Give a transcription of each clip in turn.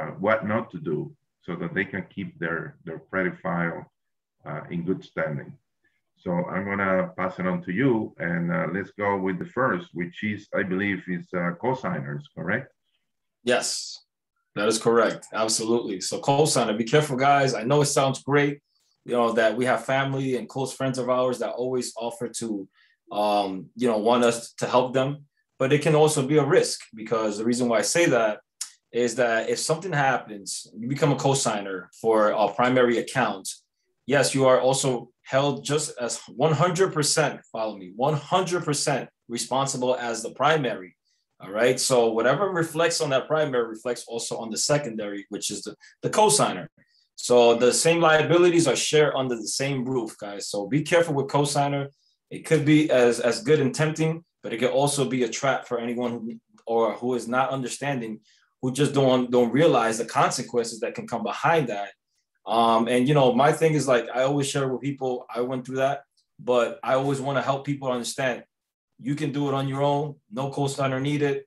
uh, what not to do so that they can keep their, their credit file uh, in good standing. So I'm gonna pass it on to you and uh, let's go with the first, which is, I believe is uh, co-signers, correct? Yes, that is correct. Absolutely. So co-signer, be careful guys. I know it sounds great, you know, that we have family and close friends of ours that always offer to, um, you know, want us to help them, but it can also be a risk because the reason why I say that is that if something happens, you become a co-signer for a primary account, yes, you are also held just as 100%, follow me, 100% responsible as the primary. All right. So whatever reflects on that primary reflects also on the secondary, which is the, the co-signer. So the same liabilities are shared under the same roof, guys. So be careful with co-signer. It could be as, as good and tempting, but it can also be a trap for anyone who or who is not understanding, who just don't don't realize the consequences that can come behind that um, and you know, my thing is like I always share with people, I went through that, but I always want to help people understand you can do it on your own, no co-signer needed,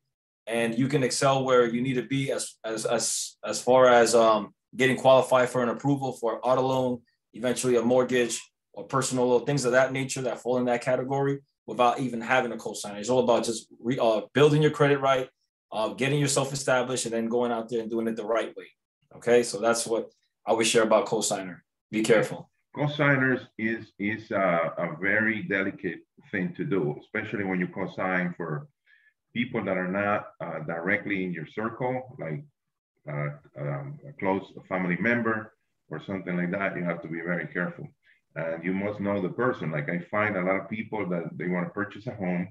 and you can excel where you need to be as as as as far as um, getting qualified for an approval for auto loan, eventually a mortgage or personal loan, things of that nature that fall in that category without even having a co-signer. It's all about just re, uh, building your credit right, uh, getting yourself established, and then going out there and doing it the right way. Okay, so that's what I always share about cosigner. Be careful. Cosigners is is a, a very delicate thing to do, especially when you cosign for people that are not uh, directly in your circle, like uh, um, a close family member or something like that. You have to be very careful, and you must know the person. Like I find a lot of people that they want to purchase a home,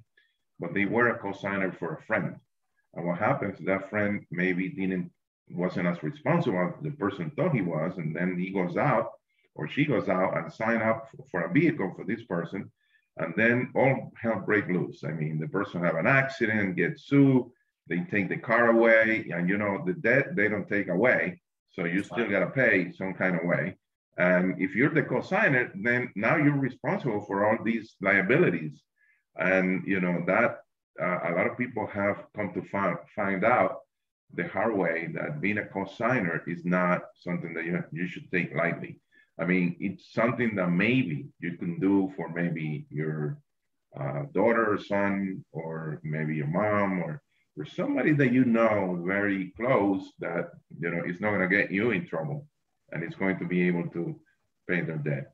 but they were a cosigner for a friend, and what happens? That friend maybe didn't wasn't as responsible as the person thought he was, and then he goes out or she goes out and sign up for a vehicle for this person, and then all hell break loose. I mean, the person have an accident, get sued, they take the car away, and you know the debt they don't take away, so you still got to pay some kind of way. And if you're the co-signer, then now you're responsible for all these liabilities, and you know that uh, a lot of people have come to find find out the hard way that being a co-signer is not something that you, you should take lightly. I mean, it's something that maybe you can do for maybe your uh, daughter or son, or maybe your mom, or for somebody that you know very close that you know is not going to get you in trouble, and it's going to be able to pay their debt.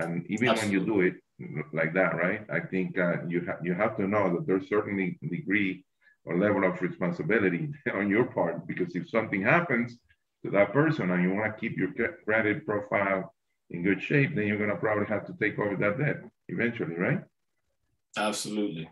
And even Absolutely. when you do it like that, right? I think uh, you have you have to know that there's certainly degree or level of responsibility on your part because if something happens to that person and you want to keep your credit profile in good shape, then you're going to probably have to take over that debt eventually, right? Absolutely.